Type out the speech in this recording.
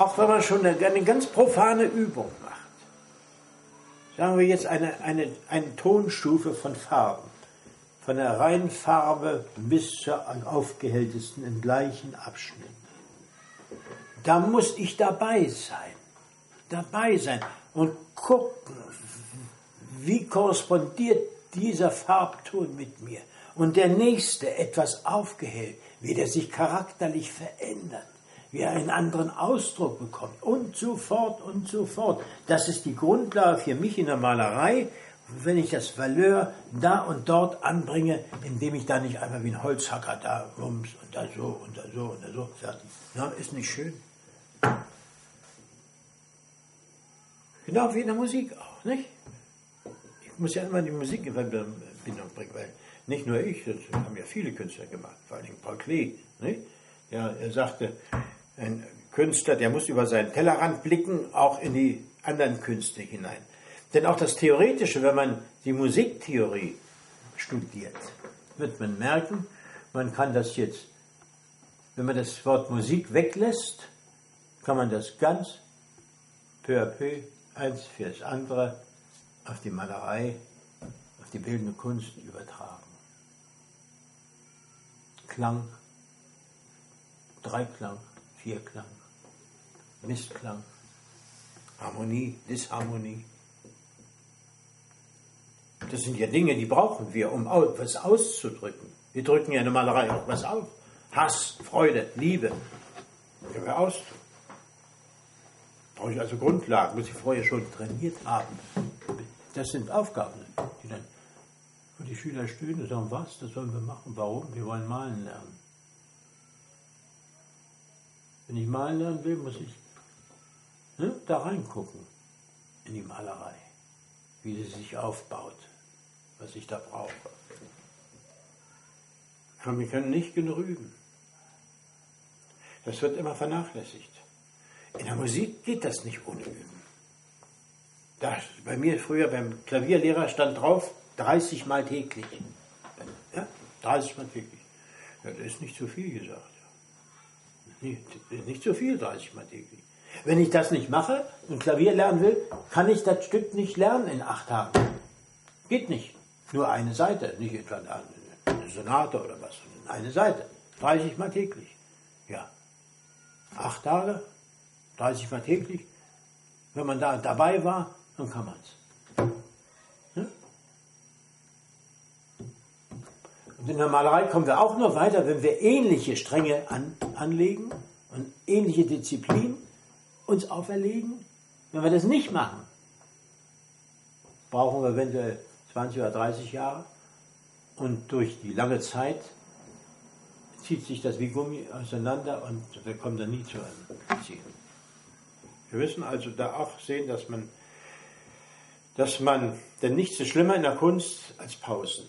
auch wenn man schon eine, eine ganz profane Übung macht, sagen wir jetzt eine, eine, eine Tonstufe von Farben, von der Reinfarbe bis zur aufgehelltesten im gleichen Abschnitt. Da muss ich dabei sein, dabei sein und gucken, wie korrespondiert dieser Farbton mit mir. Und der nächste etwas aufgehellt, wie der sich charakterlich verändert, wie er einen anderen Ausdruck bekommt und so fort und so fort. Das ist die Grundlage für mich in der Malerei, wenn ich das Valeur da und dort anbringe, indem ich da nicht einfach wie ein Holzhacker da rums und da so und da so und da so fertig. Ja, ist nicht schön. Genau wie in der Musik auch, nicht? Ich muss ja immer die Musik in Verbindung bringen, weil nicht nur ich, das haben ja viele Künstler gemacht, vor allem Paul Klee. Nicht? Ja, er sagte, ein Künstler, der muss über seinen Tellerrand blicken, auch in die anderen Künste hinein. Denn auch das Theoretische, wenn man die Musiktheorie studiert, wird man merken, man kann das jetzt, wenn man das Wort Musik weglässt, kann man das ganz peu à peu, eins für das andere, auf die Malerei, auf die bildende Kunst übertragen. Klang, Dreiklang, Vierklang, Missklang, Harmonie, Disharmonie. Das sind ja Dinge, die brauchen wir, um etwas auszudrücken. Wir drücken ja in der Malerei auch was aus. Hass, Freude, Liebe. Können wir ausdrücken. Brauche ich also Grundlagen, muss ich vorher schon trainiert haben. Das sind Aufgaben, die dann und die Schüler stöhnen und sagen, was, das sollen wir machen, warum? Wir wollen malen lernen. Wenn ich malen lernen will, muss ich ne, da reingucken in die Malerei, wie sie sich aufbaut, was ich da brauche. Aber wir können nicht genug üben. Das wird immer vernachlässigt. In der Musik geht das nicht ohne Üben. Das, bei mir früher beim Klavierlehrer stand drauf, 30 Mal täglich. Ja, 30 Mal täglich. Ja, das ist nicht zu viel gesagt. Nicht, nicht zu viel, 30 Mal täglich. Wenn ich das nicht mache und Klavier lernen will, kann ich das Stück nicht lernen in acht Tagen. Geht nicht. Nur eine Seite, nicht etwa eine Sonate oder was, eine Seite. 30 Mal täglich. Ja. Acht Tage, 30 Mal täglich. Wenn man da dabei war, dann kann man es. Und in der Malerei kommen wir auch nur weiter, wenn wir ähnliche Stränge an, anlegen und ähnliche Disziplinen uns auferlegen. Wenn wir das nicht machen, brauchen wir eventuell 20 oder 30 Jahre und durch die lange Zeit zieht sich das wie Gummi auseinander und wir kommen dann nie zu einem Ziel. Wir müssen also da auch sehen, dass man, dass man, denn nichts ist schlimmer in der Kunst als Pausen.